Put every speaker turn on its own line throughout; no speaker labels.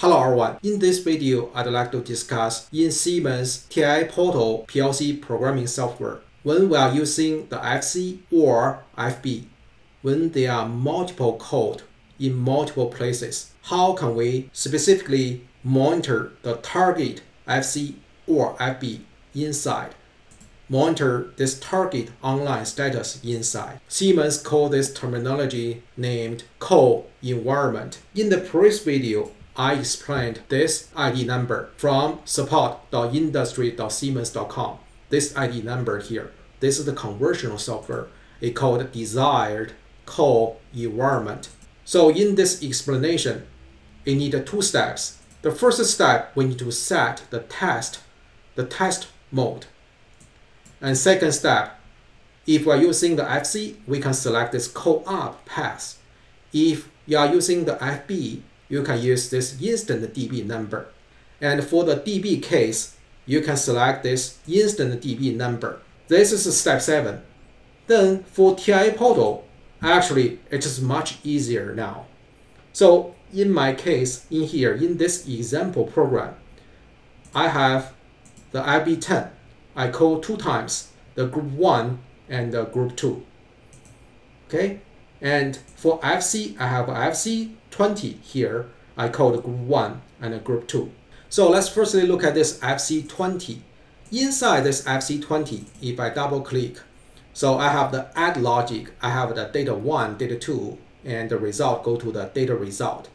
Hello everyone, in this video I'd like to discuss in Siemens TIA Portal PLC programming software when we are using the FC or FB, when there are multiple code in multiple places, how can we specifically monitor the target FC or FB inside monitor this target online status inside. Siemens call this terminology named call environment. In the previous video, I explained this ID number from support.industry.siemens.com. This ID number here. This is the conversion software. It called desired call environment. So in this explanation, it need two steps. The first step, we need to set the test, the test mode. And second step, if we are using the FC, we can select this call path. If you are using the FB, you can use this instant DB number. And for the DB case, you can select this instant DB number. This is step 7. Then for TIA portal, actually it is much easier now. So in my case, in here, in this example program, I have the FB10 I call two times the group 1 and the group 2. Okay, and for FC, I have FC 20 here. I call the group 1 and the group 2. So let's firstly look at this FC 20. Inside this FC 20, if I double click, so I have the add logic, I have the data 1, data 2, and the result go to the data result.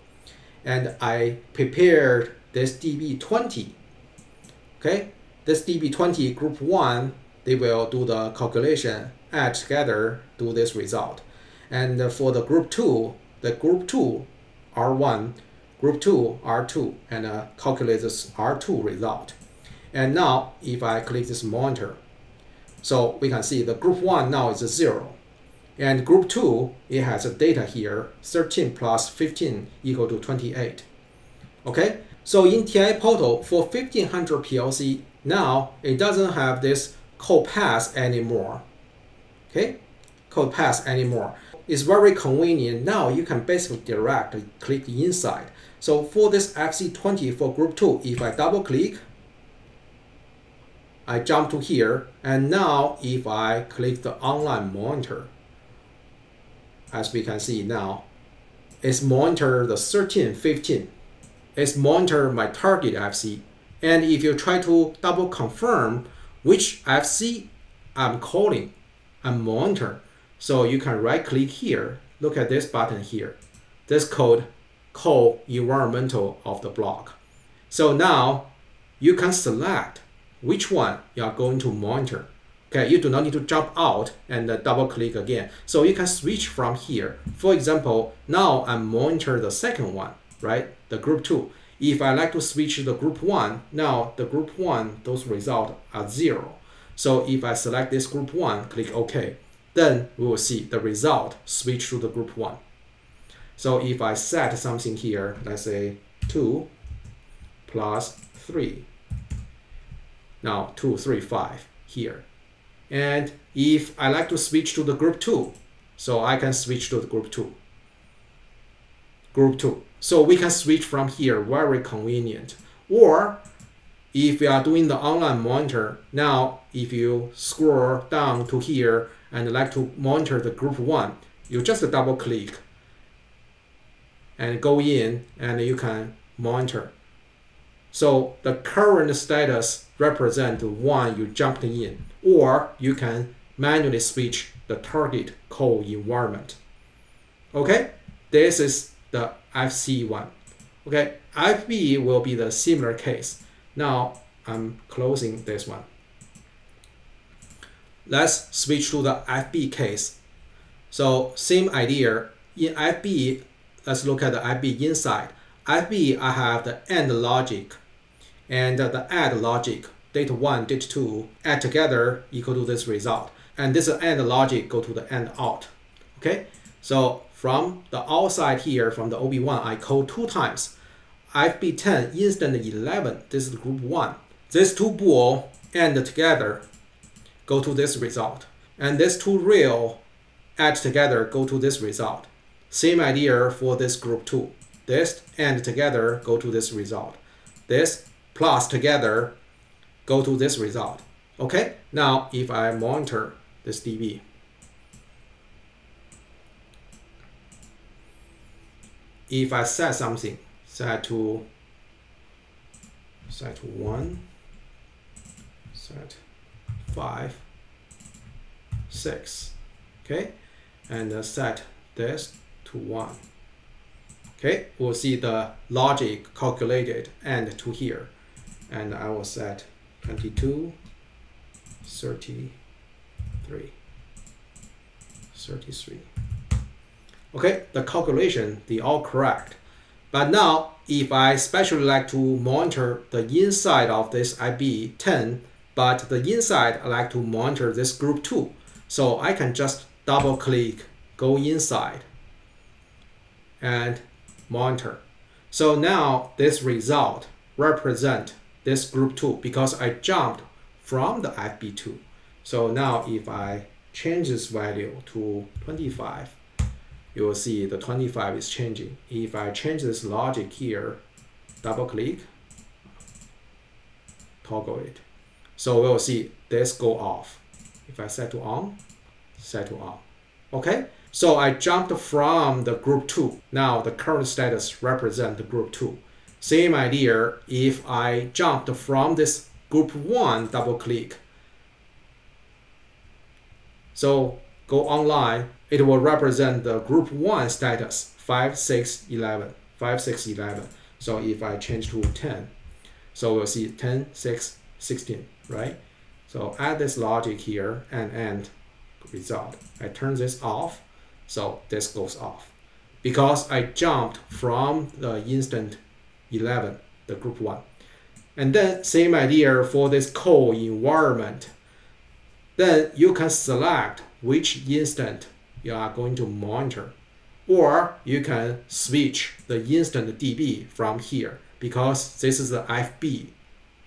And I prepared this DB20. Okay, this DB20 group 1, they will do the calculation, add together, do this result. And for the group 2, the group 2 R1, group 2 R2, and uh, calculate this R2 result. And now if I click this monitor, so we can see the group 1 now is 0. And group 2, it has a data here, 13 plus 15 equal to 28. Okay, so in TIA Portal for 1500 PLC, now it doesn't have this call path anymore. Okay, call path anymore. It's very convenient. Now you can basically directly click inside. So for this FC20 for group 2, if I double click, I jump to here. And now if I click the online monitor, as we can see now, it's monitor the 13, 15. It's monitor my target FC and if you try to double confirm which FC I'm calling, I'm monitor. So you can right click here, look at this button here. This code call environmental of the block. So now you can select which one you are going to monitor. Okay, you do not need to jump out and uh, double click again. So you can switch from here. For example, now I'm monitor the second one, right? The group two. If I like to switch the group 1, now the group 1, those results are 0. So if I select this group 1, click OK, then we will see the result switch to the group 1. So if I set something here, let's say 2 plus 3. Now 2, 3, 5 here. And if I like to switch to the group 2, so I can switch to the group 2. Group 2. So we can switch from here, very convenient. Or if you are doing the online monitor, now if you scroll down to here and like to monitor the group one, you just double click and go in and you can monitor. So the current status represent the one you jumped in, or you can manually switch the target call environment. Okay, this is the FC one. Okay, FB will be the similar case. Now I'm closing this one. Let's switch to the FB case. So same idea. In FB, let's look at the FB inside. FB, I have the AND logic and the add logic, data 1, data 2, add together equal to this result. And this AND logic go to the AND out. Okay, so from the outside here, from the OB1, I code two times. FB10 instant 11, this is group 1. These two bool AND together go to this result. And these two real add together go to this result. Same idea for this group 2. this and together go to this result. This plus together go to this result. Okay, now if I monitor this DB, if I set something, set to set to 1, set 5, 6, okay, and uh, set this to 1. Okay, we'll see the logic calculated and to here. And I will set 22, 33, 33. Okay, the calculation, they all correct. But now, if I especially like to monitor the inside of this FB10, but the inside I like to monitor this group too. So I can just double click, go inside, and monitor. So now this result represent this group 2 because I jumped from the IB2. So now if I change this value to 25, you will see the 25 is changing. If I change this logic here, double click, toggle it. So we'll see this go off. If I set to on, set to on. Okay, so I jumped from the group 2. Now the current status represent the group 2. Same idea if I jumped from this group 1 double click. So go online, it will represent the group 1 status 5, 6, 11, 5, 6, 11. So if I change to 10, so we'll see 10, 6, 16, right? So add this logic here and end result. I turn this off so this goes off. Because I jumped from the instant 11, the group 1. And then same idea for this call environment. Then you can select which instant you are going to monitor. Or you can switch the instant DB from here because this is the FB.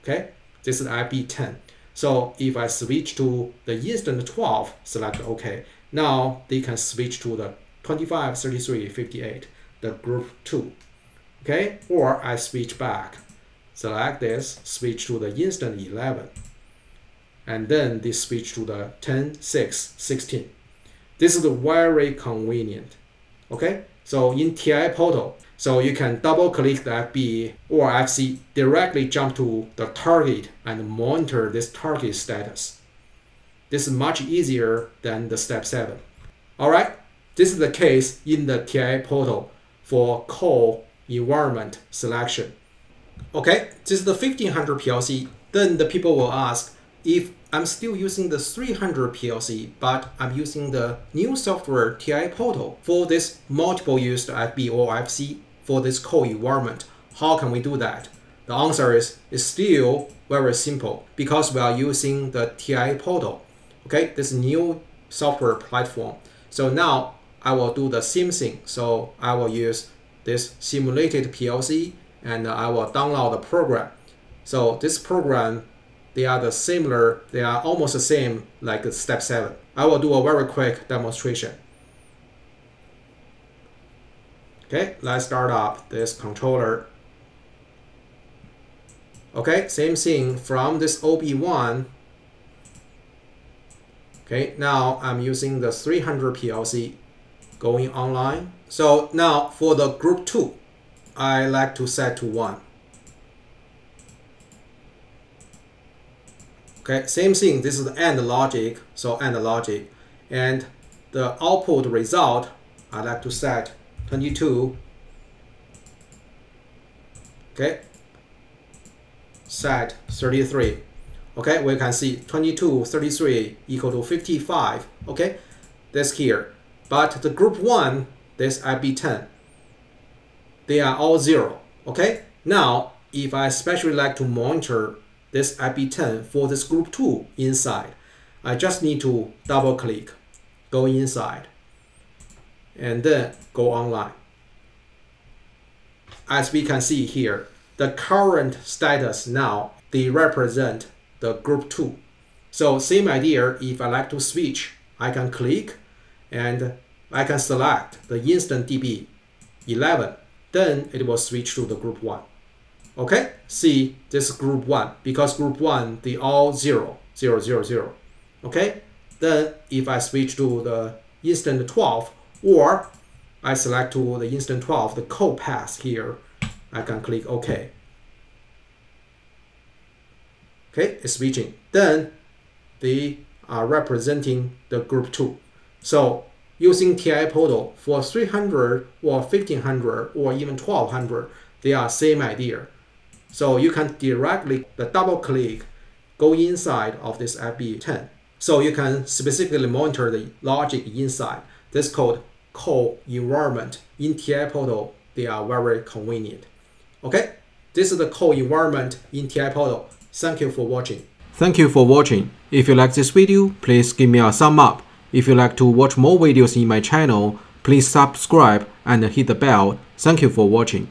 Okay, this is FB10. So if I switch to the instant 12, select OK. Now they can switch to the 25, 33, 58, the group 2. Okay, or I switch back. Select this, switch to the instant 11. And then they switch to the 10, 6, 16. This is very convenient. Okay, so in TIA portal, so you can double click the FB or FC, directly jump to the target and monitor this target status. This is much easier than the step 7. Alright, this is the case in the TIA portal for call environment selection. Okay, this is the 1500 PLC. Then the people will ask, if I'm still using the 300 PLC, but I'm using the new software TIA portal for this multiple used FB or FC for this call environment, how can we do that? The answer is, is still very simple because we are using the TIA portal. Okay this new software platform. So now I will do the same thing. So I will use this simulated PLC and I will download the program. So this program they are the similar they are almost the same like step 7 I will do a very quick demonstration okay let's start up this controller okay same thing from this OB1 Okay, now I'm using the 300 PLC going online. So now for the group 2, I like to set to 1. Okay, same thing, this is the AND logic, so AND logic. And the output result, I like to set 22. Okay, set 33 okay we can see 22 33 equal to 55 okay that's here. But the group 1 this FB10 they are all zero. Okay now if I especially like to monitor this FB10 for this group 2 inside I just need to double click go inside and then go online as we can see here the current status now they represent the group 2. So same idea, if I like to switch, I can click and I can select the instant DB 11 then it will switch to the group 1. Okay, see this group 1 because group 1 they all 0, 0, 0, 0. Okay, then if I switch to the instant 12 or I select to the instant 12 the call path here, I can click OK. Okay, it's switching. Then they are representing the group 2. So using TIA Portal for 300 or 1500 or even 1200, they are same idea. So you can directly the double click go inside of this FB10. So you can specifically monitor the logic inside. This code call environment in TIA Portal, they are very convenient. Okay, this is the call environment in TIA Portal. Thank you for watching.
Thank you for watching. If you like this video, please give me a thumb up. If you like to watch more videos in my channel, please subscribe and hit the bell. Thank you for watching.